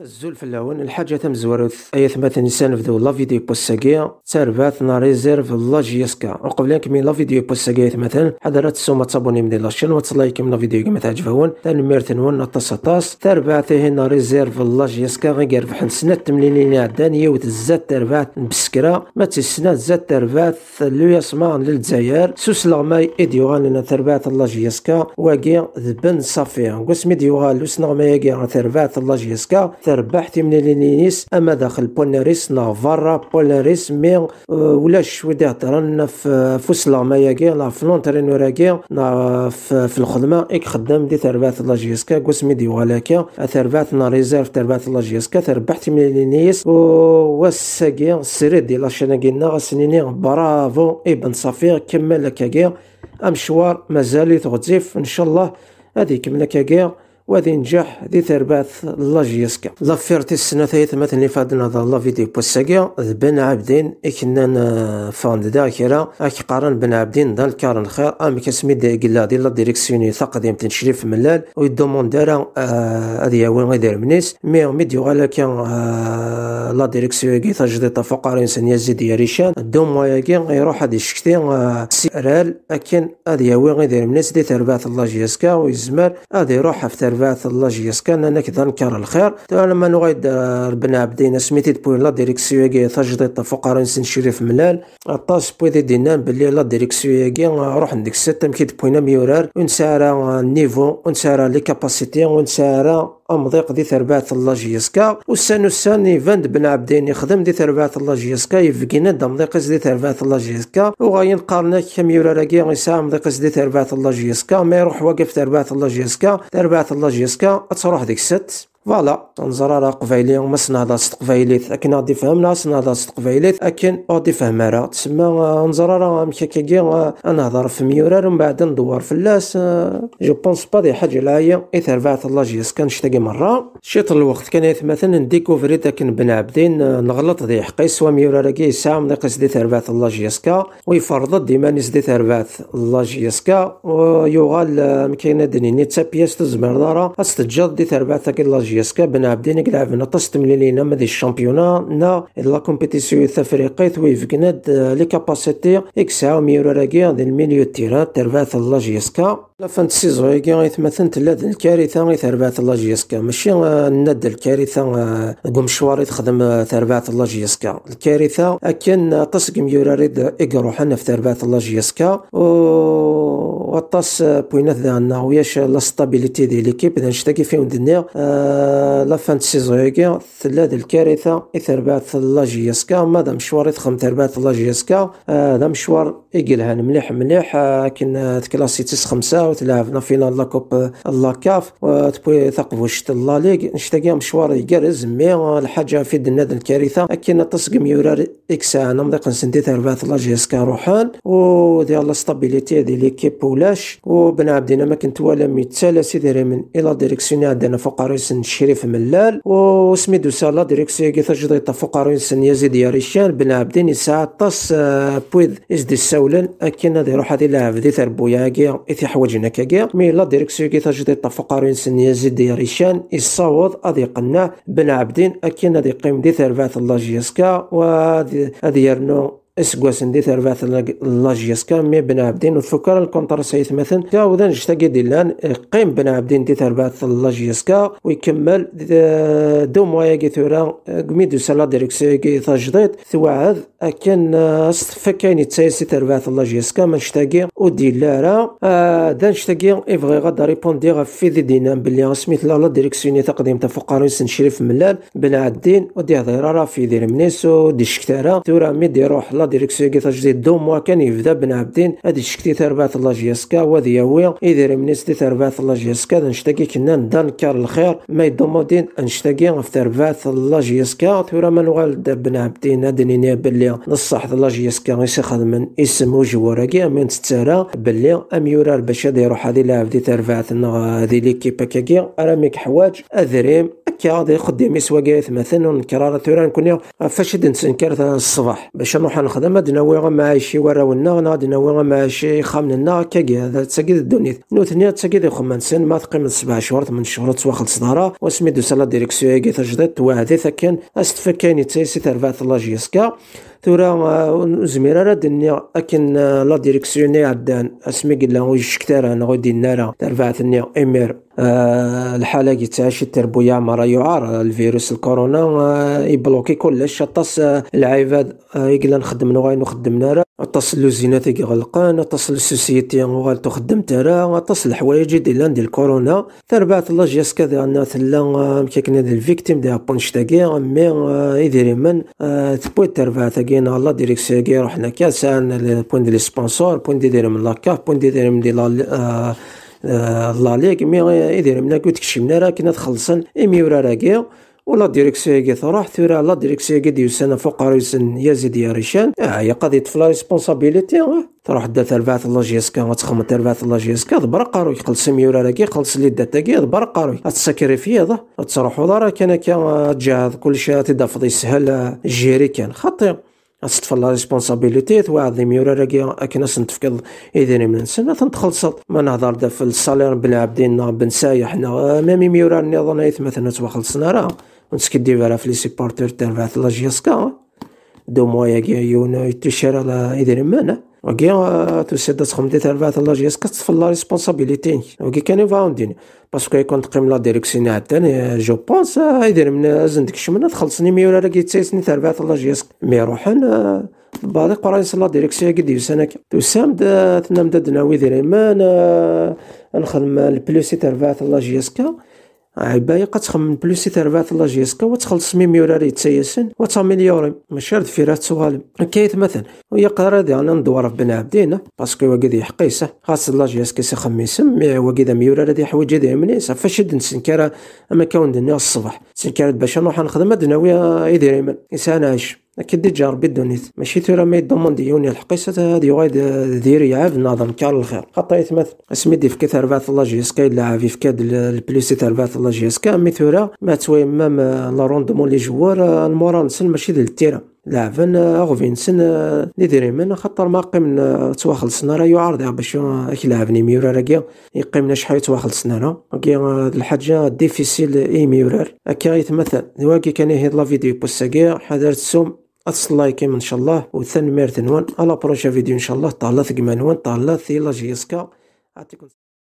الزول في اللون الحاجة تم زورث أي ثمات نسان نفذو لا فيديو بوساكيا تربات نا ريزيرف لا جيسكا. وقبل كمي لا فيديو بوساكيا مثلا حضرات السومة تصابوني من لاشين وتلايك من لا فيديو كما تعجبون. تان ميرتن ون طاس. تربات هنا ريزيرف لا جيسكا غير فحن سنة تمليلين عدان يوت تربات بسكرا ما تسنة زات تربات لو يسمع للجزائر. سوس لغماي إديوغان لنا تربات لا جيسكا. واقي ذبن صافي. قسمي ديوغان لوس نغماي يقي تربات لا جيسكا. تربحتي من لينيس أما داخل بولناريس نافارا بولناريس مي أه، ولا شوي هضرنا في فوس لا ياكي لا فلونترين وراكي في الخدمة. اك خدام دي تربات لا جيسكا قسمي دي ولكن تربات نا ريزيرف تربات لا جيسكا تربحتي من لينيس وساكي سريد دي لاشينا قلنا سنيني برافو. ابن صفير كمل لك أمشوار مازال تغتزيف إن شاء الله. هذه كمل كاكيا وهذه نجاح ذي ترباث لاجيسكا. لافيرتي السنة ثيث مثلا فادنا ذا لا فيديو بوساكيا بن عبدين إكنا فاند ذاكرة أكي قارن بن عبدين ذا الكارن خير ام كسمي دي قلا دي لا ديريكسيوني تقديم تنشريف ملال ويدومون دارا هذه وين غير منيس. مي ميديو غالا كان آه، لا ديريكسيون كي تجديد فقار انسان يزيد يا ريشان. دوم وياكي يروح هذه شكتي آه، سيرال اكن هذه وين غير منيس دي ترباث لاجيسكا. ويزمر هذه يروح في تربات الله جيس كان أنا كذا نكر الخير لما نغيد ربنا عبدينا سميتي تبوي لا ديريكسيو كي تجديد فقراء نسن شريف ملال. الطاس بوي دينا بلي لا ديريكسيو كي روح عندك ستة مكي تبوينا ميورار. ونسارا النيفو ونسارا لي كاباسيتي. ونسارا امضيق دي ثربات الله جيسكا. والسان الساني فاند بن عبدين يخدم دي ثربات الله جيسكا. يفقينا دا مضيقس دي ثربات الله جيسكا. وغاين قارنا كم يورا راكي غيسا. مضيقس دي ثربات الله جيسكا. ما يروح واقف ثربات الله جيسكا. ثربات الله جيسكا. تروح ديك ست. فوالا نزرارا قبايلي وما سنهضا قبايليت اكن غادي فهمنا سنهضا قبايليت اكن غادي فهم راه تسمى نزرارا مكاكاكي نهضر في ميورار ومن بعد ندور في اللاس جو بونس با دي حاجة لايا اثر بعث الله جيس كان شتاقي مره شيط الوقت كان مثلا نديكوفري اكن بن عبدين نغلط دي حقي سوا ميورار كي ساعه نقص دي ثربات الله جيسكا ويفرض ديما نس دي ثربات الله جيسكا ويغال مكاينه دنيني تا بياس تزمر دارا استجد دي ثربات الله جيسكا بن عبدين قلعب نطس تمليلينا مدي الشامبيونا نا لا كومبيتيسيون التفريقيت ويفقند لي كاباسيتي اكسا ميورا راكي دي الميليو تيران ترباث الله جيسكا. لا فانت سيزون كي غيتمثل تلاد الكارثة غي ترباث الله جيسكا ماشي ند الكارثة قوم شواري تخدم ترباث الله جيسكا الكارثة أكن طسق ميورا ريد اقروحنا في ترباث الله جيسكا وطاس بوينات ذا وياش لا ستابيليتي ديال ليكيب إذا نشتاقي فيهم دنيا. آه لا فان سيزون ثلاث الكارثة اثربات لا جيسكا ماذا مشوار يتخم تربات لا جيسكا هذا آه مشوار يقلهن مليح مليح لكن تكلاسي تس خمسة. وتلعبنا فينال لا كوب لا كاف وتبوي ثقفوش لا ليغ نشتاقي مشوار يقرز مي الحاجة في الناد الكارثة. لكن تسقم يورار اكسا أنا مضيق نسندي تربات لا جيسكا روحان. وديال لا ستابيليتي ديال ليكيب ولاش. وبن عبدنا ما كنت ولا ميتسالا سيدي من إلى ديريكسيون عندنا فوق رئيس شريف ملال. وسميدو سالا ديريكسيون كي فوق رئيس يزيد ياريشان. بن عبدين يسعى طاس آه، بويد إزدي السولن. اكن هذه روح هذه لاعب ذي تربويا كي اثي حوجنا كاكيا مي لا ديريكسيون كي تجديد فوق رئيس يزيد ياريشان يصاوض هذه قنا بن عبدين اكن هذه قيم دي ثربات الله جيسكا وهذه يرنو اسكواسن دي ثربات لاجيسكا مي بن عبدين وفكر الكونتر سيث مثلا تعاودا نشتاقي ديلان قيم بن عبدين دي ثربات لاجيسكا ويكمل دو موايا ثورا قميدو سالا ديريكسيو كي تجديد ثواعد كان فكاين يتسايسي ثربات لاجيسكا ما نشتاقي وديلارا دا نشتاقي غادا ريبوندي غف في دي دينام بلي سميت لا ديريكسيوني تقديم تفقارين سنشريف ملال بن عدين ودي هضيرا في دير منيسو دي شكتارا ثورا ميدي روح لا ديريكسيون كي تجديد دو موا كان يبدا بن عبدين هادي شكتي تربات الله جيسكا وهذه ياوي إذا منيس دي تربات الله جيسكا نشتاقي كنا ندانكر الخير. ما يدومودين نشتاقي في تربات الله جيسكا ثورا ما نغال بن عبدين هادني بلي نصح الله جيسكا غيسي خدمن اسم وجوراكي من تتسارا بلي أم يورار باش هادي يروح هادي لاعب دي تربات هادي ليكيب هكاكي. راه ميك حواج أذريم. هكا غادي خدي سواقيت مثلا ونكرار ثورا نكون فاش نتنكر الصباح. باش نروح نخدم غادي نوي مع شي وراونا غادي نوي مع شي خامننا كاكي هذا تساقي الدنيا نوثني تساقي خمان سن ما تقيم سبع شهور ثمان شهور تواخل صدارة وسميتو سالا ديريكسيون كي تجدد توعدي ثكن استفكاني تسيسي ترفعت لاجيسكا ثورا زميرة راه دنيا اكن لا ديريكسيون عدان اسمي قلنا ويشكتر أنا غادي نارا ترفعتني امير الحاله كي تعيش التربوية مرة يعار الفيروس الكورونا يبلوكي كلش طاس العباد يقلا نخدم نغاين نخدم نارا طاس اللوزينات يغلقان طاس السوسيتي غال تخدم ترى طاس الحوايج ديال ديال الكورونا. تربعت الله جيس كذا عندنا ثلا كيكنا ديال الفيكتيم ديال بونش تاكي مي يدير من. تبوي تربع تاكينا الله ديريكسيون كي رحنا كاسان بوين ديال سبونسور بوين ديال من لاكاف بوين ديال من ديال الله ليك مي يدير منا كنت كشمنا راه كنا تخلصن اميورا راكي. ولا ديريكسيون كي تروح ثورا لا ديريكسيون كي ديوسنا فوق ريسن يزيد يا ريشان. آه هي قضية فلا ريسبونسابيليتي تروح دا تربعت الله جيسكا غتخم تربعت الله جيسكا دبر قاروي خلص ميورا راكي خلص لي داتاكي دبر قاروي. تساكريفي هذا تروحو راه كان كان تجاهد كل شيء تدفض يسهل جيري كان. خاطر أستفى لا ريسبونسابيلتي توعد ميورا راكي اكنا من سنة تنتخلصت ما نهضر دا في الصالير بن عبدين بن سايح. مامي ميورا نظن ايث مثلا توخلصنا راه. ونسكدي فيرا في لي سيبورتور تاع لا جيسكا دو كي يون لا إذن مانا وكي تسد تخمدي تاع لا جيسكا تطفى لا ريسبونسابيلتي وكي كان يفاونديني باسكو يكون تقيم لا ديريكسيون عتاني جو بونس يدير من زندك شمنا تخلصني مي ولا راكي تسيسني تاع لا جيسكا مي روحن بعض قراي لا ديريكسيون كي سنك تسام تنام دناوي دير مان نخدم البلوسي تاع لا جيسكا عباية قد تخمم بلوسي تربعت الله جيسكا وتخلص ميمي وراري تسيسن وتاميليوري ماشي رد فيرات سوالم كايت مثلا ويقدر هذا أنا ندور بن عبدين باسكو وقد يحقيسه خاص الله جيسكا سخميسم وقد ميورا رادي حوايج دي منيسه فشد نسنكر اما كون دنيا الصبح سنكرت باش نروح نخدم دناوي يدير من انسان عايش أكيد ديجا ربي دونيت ماشي تورا ما يضمن يوني الحقيسة هادي وايد دير يعاب نظام كار الخير. حتى يتمثل اسمي دي فكي تربعت الله جيسكا يلعب في فكاد البليسي تربعت الله جيسكا مي تورا ما تسوي مام لا روندمون لي جوار المورا نسن ماشي ديال التيرا. لاعبن اغفين سن نديري من خاطر ما قيم تواخل سنة راه يعارض. باش يلعبني ميورا راكي يقيمنا شحال تواخل سنة راه كي الحاجة ديفيسيل إي ميورار هكا يتمثل واكي كان يهيد لا فيديو بوساكي حضرت السوم. لايكيم ان شاء الله. وثاني ميرتنوان على بروشا فيديو إن شاء الله. طالت ثقمانوان طالت ثيلا جيسكا